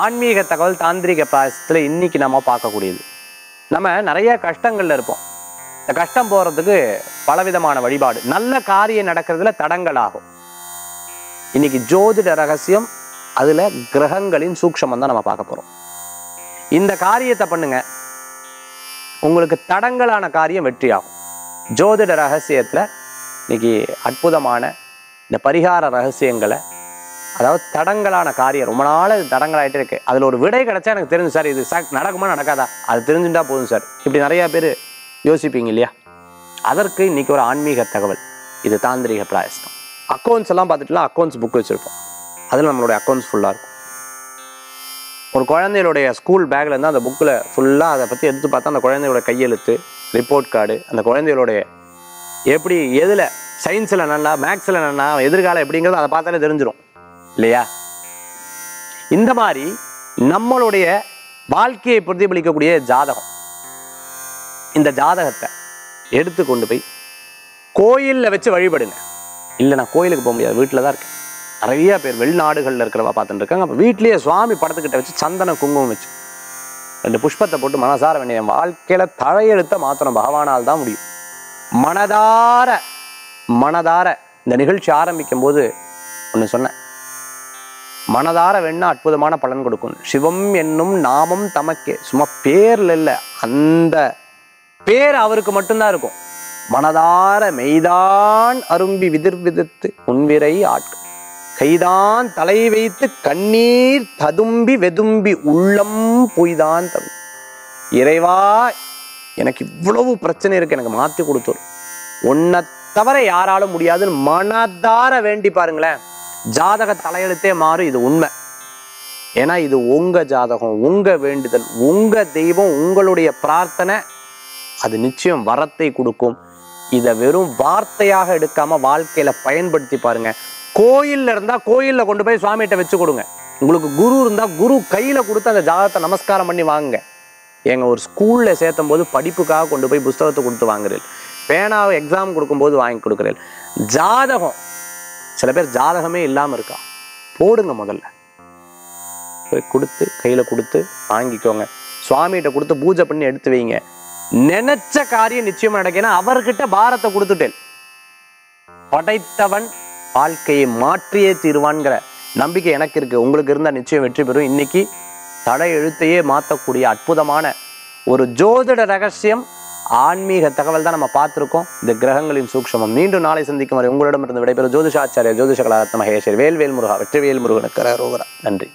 ஆன்மீக தகவல் தாந்திரிக பாசத்தில் இன்னைக்கு நம்ம பார்க்கக்கூடியது. நம்ம நிறைய கஷ்டங்கள்ல இருப்போம். இந்த கஷ்டம் போறதுக்கு பலவிதமான வழிபாடு. நல்ல காரியம் நடக்கிறதுல தடங்கள் ஆகும். இன்னைக்கு ஜோதிட ரகசியம் அதுல கிரகங்களின் சூக்ஷமம் தான் நம்ம பார்க்க போறோம். இந்த காரியத்தை பண்ணுங்க. உங்களுக்கு தடங்களான காரியம் வெற்றியாகும். ஜோதிட ரகசியத்துல இன்னைக்கு அற்புதமான இந்த பரிகார ரகசியங்களை அதாவது தடங்கலான காரியம். ரொம்ப நாள் இது இருக்கு. அதில் ஒரு விடை கிடைச்சா எனக்கு தெரிஞ்சு சார் இது சார் நடக்குமா நடக்காதா? அது தெரிஞ்சுட்டா போதும் சார். இப்படி நிறைய பேர் யோசிப்பீங்க இல்லையா? அதற்கு இன்னைக்கு ஒரு ஆன்மீக தகவல். இது தாந்திரிக பிராயஸ்தம். அக்கௌண்ட்ஸ் எல்லாம் பார்த்துட்டுலாம் அக்கௌண்ட்ஸ் புக் வச்சுருப்போம். அதில் நம்மளுடைய அக்கௌண்ட்ஸ் ஃபுல்லாக இருக்கும். ஒரு குழந்தைகளுடைய ஸ்கூல் பேக்கில் இருந்தால் அந்த புக்கில் ஃபுல்லாக அதை பற்றி எடுத்து பார்த்தா அந்த குழந்தையோட கையெழுத்து ரிப்போர்ட் கார்டு அந்த குழந்தைகளுடைய எப்படி எதில் சயின்ஸில் நல்லா மேக்ஸில் நல்லா எதிர்காலம் எப்படிங்கிறது அதை பார்த்தாலே தெரிஞ்சிடும் இல்லையா? இந்த மாதிரி நம்மளுடைய வாழ்க்கையை பிரதிபலிக்கக்கூடிய ஜாதகம். இந்த ஜாதகத்தை எடுத்து கொண்டு போய் கோயிலில் வச்சு வழிபடுங்க. இல்லை நான் கோயிலுக்கு போக முடியாது. வீட்டில் தான் இருக்கேன். நிறைய பேர் வெளிநாடுகளில் இருக்கிறவா பார்த்துட்டு இருக்காங்க. அப்போ வீட்லேயே சுவாமி படத்துக்கிட்ட வச்சு சந்தன குங்குமம் வச்சு ரெண்டு புஷ்பத்தை போட்டு மனசார வேண்டிய வாழ்க்கையில தலையெழுத்த மாத்திரம் பகவானால் தான் முடியும். மனதார மனதார இந்த நிகழ்ச்சி ஆரம்பிக்கும் போது ஒன்று சொன்னேன். மனதார வெண்ணா அற்புதமான பலன் கொடுக்கும். சிவம் என்னும் நாமம் தமக்கே. சும்மா பேர்ல இல்லை. அந்த பேர் அவருக்கு மட்டும்தான் இருக்கும். மனதார மெய்தான் அரும்பி விதிர் விதிர்த்து உன்விரை ஆட்கள் கைதான் தலை வைத்து கண்ணீர் ததும்பி வெதும்பி உள்ளம் பொய்தான் தரும். இறைவா எனக்கு இவ்வளவு பிரச்சனை இருக்கு எனக்கு மாத்தி கொடுத்துரும் உன்னை தவிர யாராலும் முடியாதுன்னு மனதார வேண்டி பாருங்களேன். ஜாதக தலையெழுத்தே மாறும் இது உண்மை. ஏன்னா இது உங்க ஜாதகம் உங்க வேண்டுதல் உங்க தெய்வம் உங்களுடைய பிரார்த்தனை அது நிச்சயம் வரத்தை கொடுக்கும். இதை வெறும் வார்த்தையாக எடுக்காம வாழ்க்கையில பயன்படுத்தி பாருங்க. கோயில்ல இருந்தால் கோயிலில் கொண்டு போய் சுவாமிகிட்ட வச்சு கொடுங்க. உங்களுக்கு குரு இருந்தால் குரு கையில கொடுத்து அந்த ஜாதகத்தை நமஸ்காரம் பண்ணி வாங்குங்க. எங்க ஒரு ஸ்கூல்ல சேர்த்தும் போது படிப்புக்காக கொண்டு போய் புஸ்தகத்தை கொடுத்து வாங்குறேன் பேனாவை எக்ஸாம் கொடுக்கும்போது வாங்கி கொடுக்குறேன் ஜாதகம் சில பேர் ஜாதகமே இல்லாம இருக்கா? போடுங்க முதல்ல. போய் கொடுத்து கையில கொடுத்து வாங்கிக்கோங்க. சுவாமிகிட்ட கொடுத்து பூஜை பண்ணி எடுத்து வைங்க. நினைச்ச காரியம் நிச்சயம் நடக்கணும் அவர்கிட்ட பாரத்தை கொடுத்துட்டேன். படைத்தவன் வாழ்க்கையை மாற்றியே தீர்வான்கிற நம்பிக்கை எனக்கு இருக்கு. உங்களுக்கு இருந்தா நிச்சயம் வெற்றி பெறும். இன்னைக்கு தடை எழுத்தையே மாற்றக்கூடிய அற்புதமான ஒரு ஜோதிட ரகசியம் ஆன்மீக தகவல் தான் நம்ம பார்த்துருக்கோம். இந்த கிரகங்களின் சூக்ஷமம். மீண்டும் நாளை சந்திக்கும் வரை உங்களிடமிருந்து விடைபெறும் ஜோதிஷாச்சாரிய ஜோதிஷ கலாரத்ன மகேஸ்வரி வேல்வேல் முருகா வெற்றிவேல் முருகனுக்கு நன்றி.